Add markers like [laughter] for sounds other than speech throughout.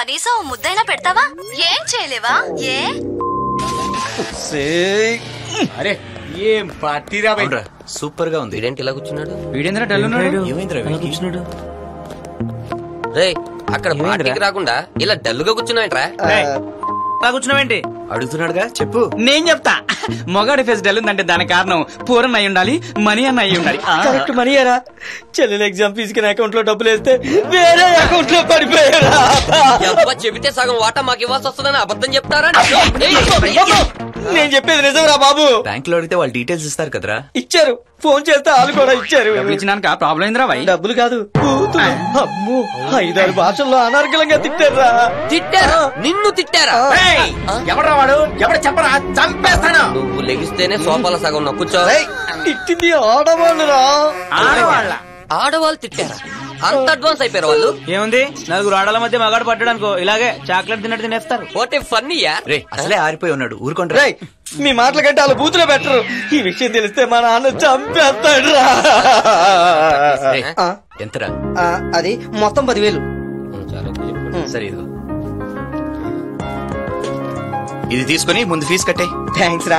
కనీసం ముద్దైనా పెడతావా? ఏం చేయలేవా? ఏ? అరే ఏం పార్టీరా అవునరా సూపర్గా ఉంది. వీడేంటి ఇలా కూర్చున్నాడు? వీడేంద్ర డల్ ఉన్నాడు? ఏమైందిరా? వీడికి? రే అక్కడ పార్టీకి రాకుండా ఇలా డల్లుగా కూర్చున్నావేంట్రా? అలా కూర్చున్నావేంటి? అడుగుతున్నాడుగా చెప్పు. నేను చెప్తా. మొగాడి ఫేస్ డల్ ఉందంటే దానికి కారణం పూరన్ అయి ఉండాలి మనీ అన్న అయి ఉండాలి. కరెక్ట్ మనీ అరా. చెల్లెలు ఎగ్జామ్ ఫీజుకి అకౌంట్లో డబ్బులు వేస్తే వేరే అకౌంట్లో పడిపోయారా. చెబితే సగం వాటా మాకు ఇవ్వాల్సి వస్తుందని అబద్ధం చెప్తారా? నేను చెప్పేది నిజంరా బాబు? బ్యాంక్లో అడిగితే వాళ్ళు డీటెయిల్స్ ఇస్తారు కదరా. ఇచ్చారు. ఫోన్ చేస్తే వాళ్ళు కూడా ఇచ్చారు. డబ్బులు ఇచ్చినాక ప్రాబ్లం ఏందిరా వై డబ్బులు కాదు. అమ్మో ఐదారు భాషల్లో అనర్గళంగా తిట్టారా? తిట్టారా నిన్ను తిట్టారా? ఎవడ్రా వాడు? ఎవడ చెప్పరా? చంపేస్తాను. నువ్వు లెగిస్తేనే సోఫాల సగం నొక్కుచో. తిట్టింది ఆడవాళ్ళురా. ఆడవాళ్ళ. ఆడవాళ్ళు తిట్టారా? అంత అడ్వాన్స్ అయిపోయారు వాళ్ళు. ఏముంది? నలుగురు ఆడల మధ్య మగాడు పడ్డాడు అనుకో ఇలాగే చాక్లెట్ తిన్నట్టు తినేస్తారు. వాట్ ఫన్నీయా రే అసలే ఆరిపోయి ఉన్నాడు ఊరుకోండి రేయ్ మీ మాటల కంటే వాళ్ళ బూతులో బెటరు ఈ విషయం తెలిస్తే మా నాన్న చంపేస్తాడు రా. ఎంతరా? అది మొత్తం పదివేలు. సరే ఇదిగో. ఇది తీసుకుని ముందు ఫీజు కట్టే. థ్యాంక్స్ రా.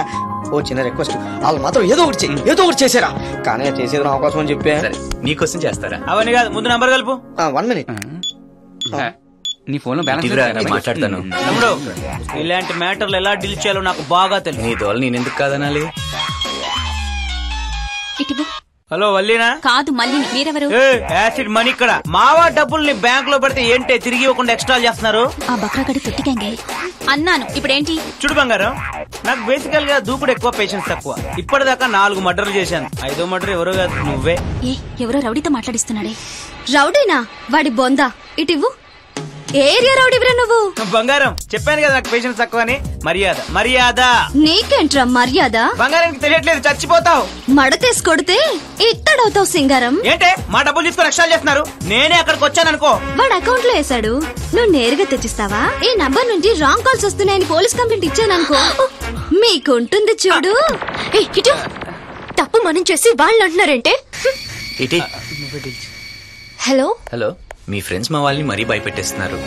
ఓ చిన్న రిక్వెస్ట్ వాళ్ళు మాత్రం ఏదో ఒకటి చెయ్యి ఏదో ఒకటి చేసారా కానీ చేసేది నా అవకాశం అని చెప్పా. సరే నీకోసం చేస్తారా? అవన్నీ కాదు ముందు నంబర్ కలుపు. వన్ మినిట్ నీ ఫోన్లో బ్యాలెన్స్ మాట్లాడతాను. తమ్ముడు ఇలాంటి మ్యాటర్లు ఎలా డీల్ చేయాలో నాకు బాగా తెలుసు. నీ దోల నేను ఎందుకు కాదనాలి? ఇటు హలో వల్లీనా? కాదు మళ్ళీ మీరెవరు? యాసిడ్ మనీ ఇక్కడ. మావా డబ్బుల్ని బ్యాంక్లో పెడితే ఏంటి తిరిగి ఇవ్వకుండా ఎక్స్ట్రా చేస్తున్నారు? ఆ బక్రాగడి తొట్టికంగే అన్నాను ఇప్పుడేంటి? చూడు బంగారం నాకు బేసికల్గా దూకుడు ఎక్కువ పేషెన్స్ తక్కువ. ఇప్పటిదాకా నాలుగు మర్డర్లు చేశాను. ఐదో మర్డర్ ఎవరో కాదు నువ్వే. ఏ ఎవరో రౌడీతో మాట్లాడిస్తున్నాడే. రౌడీనా? వాడి బొందా. ఇటివ్వు ఏ ఏరియా రౌడీవిరా నువ్వు? బంగారం. చెప్పాను కదా నాకు పేషెన్స్ తక్కువ అని మర్యాద మర్యాద. నీకేంట్రా మర్యాద? బంగారానికి తెలియట్లేదు చచ్చిపోతావు. మడతేసి కొడితే ఇత్తడవుతావు సింగారం. ఏంటే? మా డబ్బులు తీసుకొని ఎక్స్ట్రా చేస్తున్నారు. నేనే అక్కడికి వచ్చాను అనుకో వాడు అకౌంట్లో వేసాడు నువ్వు నేరుగా తెచ్చిస్తావా? ఈ నంబర్ నుంచి రాంగ్ కాల్స్ వస్తున్నాయని పోలీస్ కంప్లైంట్ ఇచ్చాననుకో. మీకుంటుంది చూడు. ఏ, ఇటు. తప్పు మనం చేసి వాళ్ళు అంటున్నారంటే హలో? హలో? మీ ఫ్రెండ్స్ మా వాళ్ళని మరీ భయపెట్టేస్తున్నారు.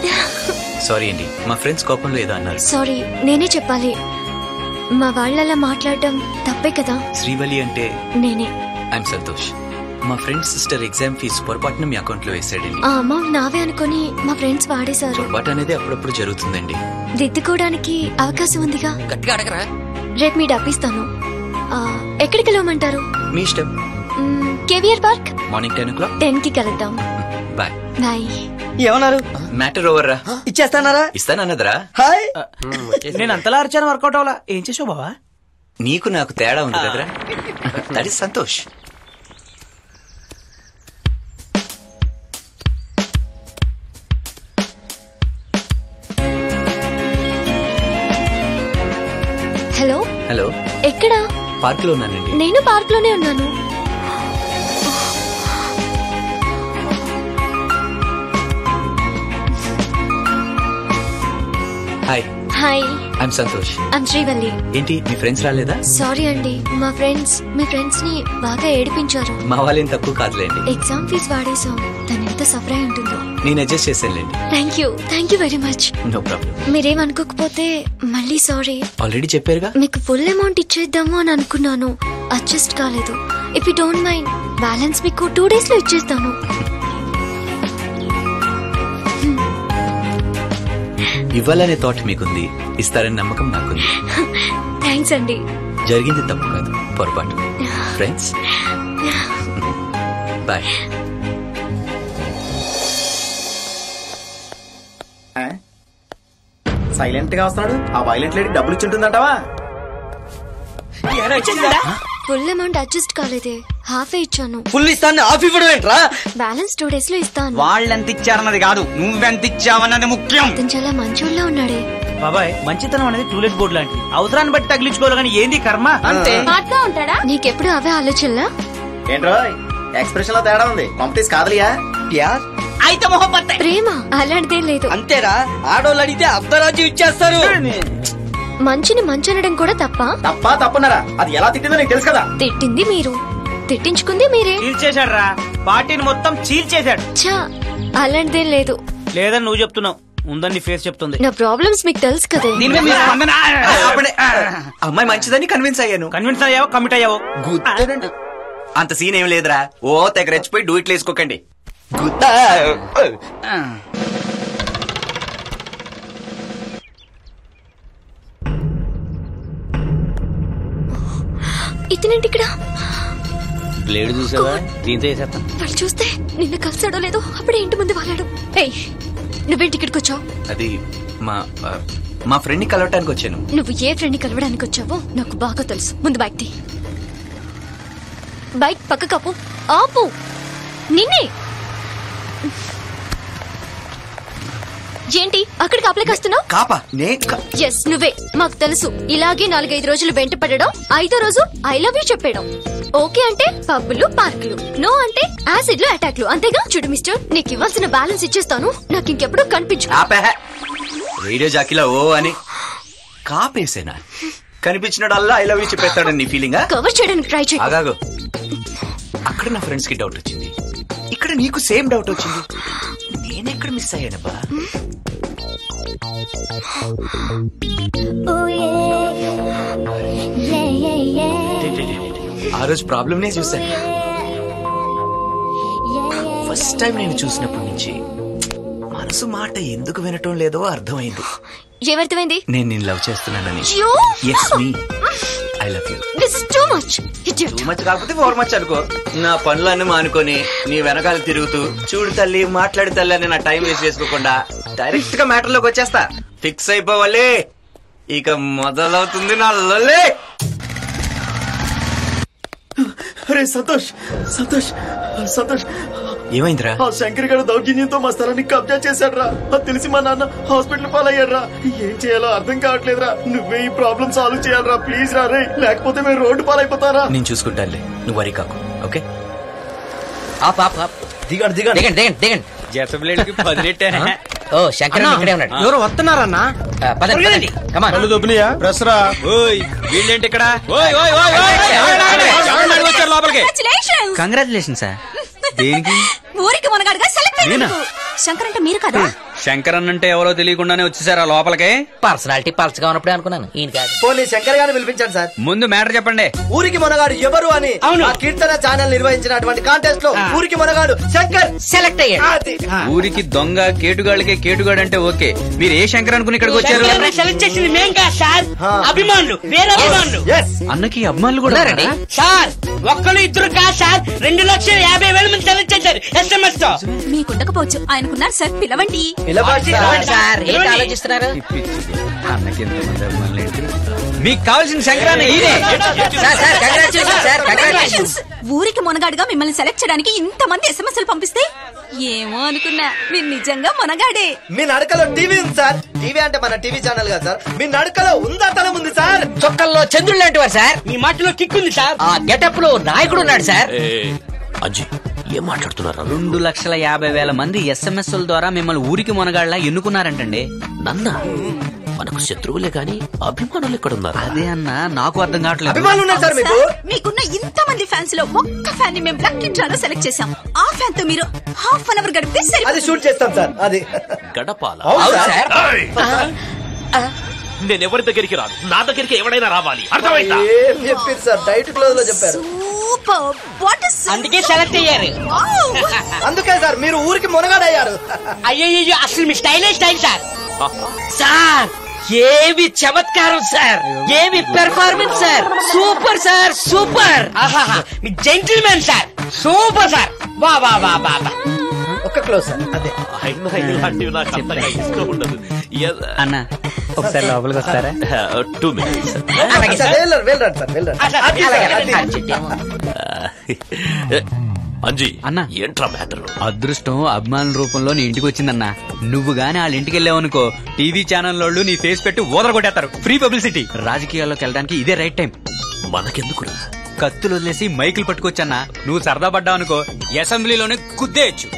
సారీ అండి మా ఫ్రెండ్స్ కోపంలో ఏదో అన్నారు. సారీ నేనే చెప్పాలి. మా వాళ్ళలా మాట్లాడడం తప్పే కదా? శ్రీవలి అంటే నేనే. ఐఎమ్ సంతోష్. మా ఫ్రెండ్ సిస్టర్ ఎగ్జామ్ ఫీజు పొరపాటున మీ అకౌంట్లో వేసాడండి. ఆ అమౌంట్ నావే అనుకుని మా ఫ్రెండ్స్ వాడేశారు. పొరపాటు అనేది అప్పుడప్పుడు జరుగుతుందండి. దిద్దుకోవడానికి అవకాశం ఉందిగా? గట్టిగా అడగరా? రేపు మీ డబ్బిస్తాను ఆ, ఎక్కడికి వెళ్ళమంటారు? మీ ఇష్టం. KVR park? Morning ten o'clock టెన్కి కలుద్దాం. బాయ్ బాయ్ ఏమన్నారు? మ్యాటర్ ఓవర్ రా ఇచ్చేస్తానారా? ఇస్తానన్నదరా. హాయ్. నేను అంతలా అరిచాను వర్కౌట్ అవ్వాలా? ఏం చేసావు బావా? నీకు నాకు తేడా ఉంది కదరా. That is Santosh. Hello hello ఎక్కడా? పార్క్లో ఉన్నానండి నేను పార్క్లోనే ఉన్నాను. Hi I'm Santosh I'm Srivalli ఏంటి మీ ఫ్రెండ్స్ రాలేదా? సారీ అండి మా ఫ్రెండ్స్ మీ ఫ్రెండ్స్ని బాగా ఏడిపించారు. మా వాళ్ళేం తక్కువ కాదులేండి. ఎగ్జామ్ ఫీజు వాడేసాం తను ఎంత సఫర్ అయి ఉంటుందో నేను adjust చేశానులేండి thank you thank you very much no problem మీరేమనుకోకపోతే మళ్ళీ సారీ ఆల్రెడీ చెప్పారుగా? మీకు ఫుల్ అమౌంట్ ఇచ్చేద్దాము అని అనుకున్నాను అడ్జస్ట్ కాలేదు. If you don't mind balance మీకు టూ డేస్లో ఇచ్చేస్తాను. ఇవ్వాలనే థాట్ మీకుంది. ఇస్తారని నమ్మకం నాకుంది. థ్యాంక్స్ అండి. జరిగింది తప్పు కాదు. పొరపాటు. ఫ్రెండ్స్ బాయ్ సైలెంట్గా వస్తున్నాడు? ఆ వైలెంట్ లేడీ డబ్బులు ఇచ్చింటుందంటావా ఫుల్ అమౌంట్ అడ్జస్ట్ కాలేదే. హాఫే ఇచ్చాను. ఫుల్ ఇస్తాను ఆఫ్ ఇవ్వడం ఏంట్రా? బ్యాలెన్స్ టూ డేస్లో ఇస్తాను. వాళ్ళెంత ఇచ్చారన్నది కాదు నువ్వెంత ఇచ్చావన్నది ముఖ్యం. అతను చాలా మంచోళ్ళ ఉన్నాడే. బాబాయ్ మంచితనం అనేది టూలెట్ బోర్డు లాంటిది. అవసరాన్ని బట్టి తగిలించుకోవాలి కానీ ఏంది కర్మ? అంతే. ఉంటాడా? నీకెప్పుడు అవే ఆలోచనలా? ఏంట్రో ఎక్స్ప్రెషన్లో తేడా ఉంది. కాంపిటీస్ కాదులియా? ప్యార్ అయితే మొహబ్బత్ ప్రేమ అలాంటిదే లేదు. అంతేరా? ఆడోళ్ళు అడిగితే అర్ధరాజ్యం ఇచ్చేస్తారు. మంచిని మంచి అనడం కూడా తప్ప? తప్ప తప్పున్నారా అది ఎలా తిట్టిందో నీకు తెలుసు కదా. తిట్టింది మీరు. తిట్టించుకుంది మీరే? చీల్చేశాడు రా పార్టీని మొత్తం చీల్చేశాడు. ఛా అలాంటిదేం లేదు. లేదని నువ్వు చెప్తున్నావు. ఉందని ఫేస్ చెప్తుంది. నా ప్రాబ్లమ్స్ మీకు తెలుసు కదే. అమ్మాయి మంచిదని కన్విన్స్ అయ్యాను. కన్విన్స్ అయ్యావో? కమిట్ అయ్యావో. అంత సీన్ ఏం లేదురా. ఓ తెగ రెచ్చిపోయి డూ ఇట్లు వేసుకోకండి. ఇతనేంటి ఇక్కడ? బ్లేడ్ చూసావా? దీంతో వాళ్ళు చూస్తే నిన్న కలిసాడో లేదో అప్పుడే ఇంటి ముందు వాళ్ళాడు ఏయ్ నువ్వేంటి ఇక్కడికి వచ్చావు? అది మా మా ఫ్రెండ్ని కలవటానికి వచ్చాను. నువ్వు ఏ ఫ్రెండ్ని కలవడానికి వచ్చావో నాకు బాగా తెలుసు. ముందు బైక్ తీ. బైక్ పక్క కాపు ఆపు. నిన్నే. ఏంటి? అక్కడికి అప్లై కాస్తున్నావు కాపా నే ఎస్ నువ్వే. మాకు తెలుసు. ఇలాగే నాలుగైదు రోజులు వెంట పడడం ఐదో రోజు ఐ లవ్ యూ చెప్పడం. ఓకే అంటే పబ్బులు పార్కులు. నో అంటే యాసిడ్లు అటాక్లు. అంతేగా? చూడు మిస్టర్ నీకు ఇవ్వాల్సిన బ్యాలెన్స్ ఇచ్చేస్తాను. నాకు ఇంకెప్పుడు కనిపించు రేడియో జాకిలా ఓ అని. కాపేసేనా? కనిపించినడల్లా ఐ లవ్ యూ చెప్పేస్తాడని నీ ఫీలింగా కవర్ చేయడానికి ట్రై చేయి. అక్కడ నా ఫ్రెండ్స్కి డౌట్ వచ్చింది. ఇక్కడ నీకు సేమ్ డౌట్ వచ్చింది. నేనెక్కడ మిస్ అయ్యానబ్బా? ఆ రోజు ప్రాబ్లమ్ నే చూశాను ఫస్ట్ టైం నేను చూసినప్పటి నుంచి మనసు మాట ఎందుకు వినటం లేదో అర్థమైంది. ఏమర్థమైంది? నేను నేను లవ్ చేస్తున్నానని? Yes me I love you this too much too much కాకపోతే ఫోర్ మచ్ అనుకో. నా పనులన్నీ మానుకొని నీ వెనకాల తిరుగుతూ చూడు తల్లి మాట్లాడు తల్లి అని నా టైం వేస్ట్ చేసుకోకుండా డైరెక్ట్గా మ్యాటర్లోకి వచ్చేస్తా. ఫిక్స్ అయిపోవాలి. ఇక మొదలవుతుంది నా లొల్లి. అరే సంతోష్ సంతోష్ సంతోష్. ఏమైందిరా ఆ శంకర్ గారు దౌర్జన్యంతో మా స్థలాన్ని కబ్జా చేశాడు రా అది తెలిసి మా నాన్న హాస్పిటల్ పాలయ్యాడు రా ఏం చేయాలో అర్థం కావట్లేదురా నువ్వే ఈ ప్రాబ్లం సాల్వ్ చేయాలరా ప్లీజ్ రా రే లేకపోతే మేము రోడ్డు పాలైపోతారా నేను చూసుకుంటానులే నువ్వు వరి కాకు ఓకే ఆప్ ఆప్ ఆప్ దిగండి దిగండి దిగండి దిగండి దిగండి జత బ్లేడ్కి పదిలెట్టే ఓ శంకర్ ఇక్కడే ఉన్నాడు ఎవరు వస్తున్నారన్నా పదండి పదండి కమాన్ దొబ్బినాయా ప్రెసరా ఓయ్ వీళ్ళేంటి ఇక్కడ ఓయ్ ఓయ్ ఓయ్ ఓయ్ లోపలికి కంగ్రాచులేషన్ సార్ దేనికి ఊరికి మునగాడుగా సెలెక్ట్ నేనా? శంకర్ అంటే మీరు కదా? శంకర్ అంటే ఎవరో తెలియకుండానే వచ్చేసారా లోపలికి? పర్సనాలిటీ పల్చగా ఉన్నప్పుడే అనుకున్నాను. ఈయన కాదు. పోనీ శంకర్ గారిని పిలిపించండి సార్. ముందు మ్యాటర్ చెప్పండి. ఊరికి మనగాడు ఎవరు అని ఆ కీర్తన ఛానల్ నిర్వహించినటువంటి కాంటెస్ట్లో ఊరికి మనగాడు శంకర్. సెలెక్ట్ అయ్యాడు. అది. ఊరికి దొంగ కేటుగాళ్ళకే కేటుగాడు అంటే ఓకే. మీరు ఏ శంకర్ అనుకుని ఇక్కడికి వచ్చారు? సెలెక్ట్ చేసింది మేం కాదు సార్. ఆ. అభిమానులు వేరే అభిమానులు. Yes. అన్నకి అభిమానులు కూడా ఉన్నారండి? సార్ ఒక్కరు ఇద్దరు కాదు సార్. రెండు లక్షల యాభై వేల మంది చేశారు ఎస్ఎంఎస్తో. మీకు ఉండకపోవచ్చు ఆయనకున్నారు సార్ పిలవండి. సార్. సార్. ఆలోచిస్తున్నారు? మీకు కావాల్సిన సార్ సార్ సార్ కంగ్రాచులేషన్స్ ఊరికి మునగాడుగా మిమ్మల్ని సెలెక్ట్ చేయడానికి ఇంతమంది ఎస్ఎంఎస్లు పంపిస్తే? ఏమో అనుకున్నా. మీరు నిజంగా మునగాడే. మీ నడకలో టీవీ ఉంది సార్. టీవీ అంటే మన టీవీ ఛానల్ కదా సార్. మీ నడకలో ఉందాతనం ఉంది సార్. చొక్కల్లో చంద్రుడు లాంటి వారు సార్. మీ మాటలో కిక్ ఉంది సార్. ఆ గెటప్లో నాయకుడు ఉన్నాడు సార్. అంజీ ఏం మాట్లాడుతున్నారు? రెండు లక్షల యాభై వేల మంది ఎస్ఎంఎస్ ద్వారా మిమ్మల్ని ఊరికి మొనగాళ్ళ ఎన్నుకున్నారంటండి. నన్న మనకు శత్రువులే గాని అభిమానులు ఎక్కడ ఉన్నారు అదే అన్న నాకు అర్థం కావట్లేదు. సార్ సార్, మీకున్న ఇంత మంది ఫ్యాన్స్లో ఒక్క ఫ్యాన్ని మేము లక్కీ డ్రాలో సెలెక్ట్ చేసాం ఆ ఫ్యాన్తో మీరు హాఫ్ అన్ అవర్ గడిపితే అది సరిపోతుంది షూట్ చేస్తాం సార్ అది. గడపాల. సార్. సార్. నేను ఎవరి దగ్గరికి రాను? నా దగ్గరికి ఎవడైనా రావాలి? అర్థమైందా? సార్? డైట్ క్లోజ్లో చెప్పారు సూపర్ వాట్ ఇస్ అందుకే సెలెక్ట్ అయ్యారు. [laughs] అందుకే సార్ మీరు ఊరికి మునగాడయ్యారు. అయ్యో అసలు మీ స్టైలే స్టైల్ సార్? సార్ ఏమి చమత్కారం సార్? ఏమి performance sir? Super sir super ఆహాహా మీ జెంటిల్మెన్ సార్. Super sir. వా వా వా వా వా. ఒక్క క్లోజ్ అదే. అయినా ఇలాంటివి నాకు అంతగా ఇష్టం ఉండదు. అన్న ఒకసారి లోపలికి వస్తారా? Two minutes. అంజీ అన్న. ఏంట్రా మ్యాటర్ అదృష్టం అభిమానుల రూపంలో నీ ఇంటికి వచ్చిందన్నా. నువ్వు గాని వాళ్ళ ఇంటికి వెళ్ళావనుకో టీవీ ఛానల్ వాళ్ళు నీ ఫేస్ పెట్టి ఓదర కొట్టేస్తారు ఫ్రీ పబ్లిసిటీ రాజకీయాల్లోకి వెళ్ళడానికి ఇదే రైట్ టైం మనకెందుకురా? కత్తులు వదిలేసి మైకులు పట్టుకొచ్చన్నా. నువ్వు సరదా పడ్డావు అనుకో అసెంబ్లీలోనే కుద్దేయచ్చు.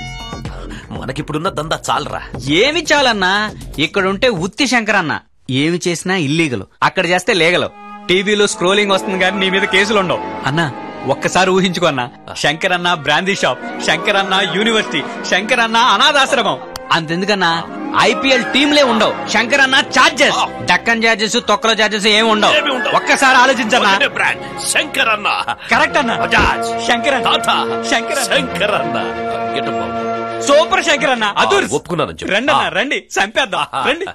మనకిప్పుడున్న దందా చాలరా. ఏమి చాలన్నా? ఇక్కడుంటే ఉత్తి శంకరన్న. ఏమి చేసినా ఇల్లీగల్. అక్కడ చేస్తే లీగల్. టీవీలో స్క్రోలింగ్ వస్తుంది కానీ నీ మీద కేసులు ఉండవు. అన్నా. ఒక్కసారి ఊహించుకో అన్న. శంకర్ అన్న బ్రాందీ షాప్. శంకర్ అన్న యూనివర్సిటీ. శంకర్ అన్న అనాథాశ్రమం. అంతెందుకన్నా? ఐపీఎల్ టీంలే ఉండవు. శంకర్ అన్న చార్జెస్ డక్కన్ చార్జెస్ తొక్కల చార్జెస్ ఏమి ఉండవు. ఒక్కసారి ఆలోచించన్నా. శంకర్ అన్న కరెక్ట్ అన్న. శంకర్ శంకర్ శంకర్ అన్న సూపర్ శంకర్ అన్న. అదూరి. ఒప్పుకున్నాను రండి అన్న రండి చంపేద్దాం. [laughs] రండి.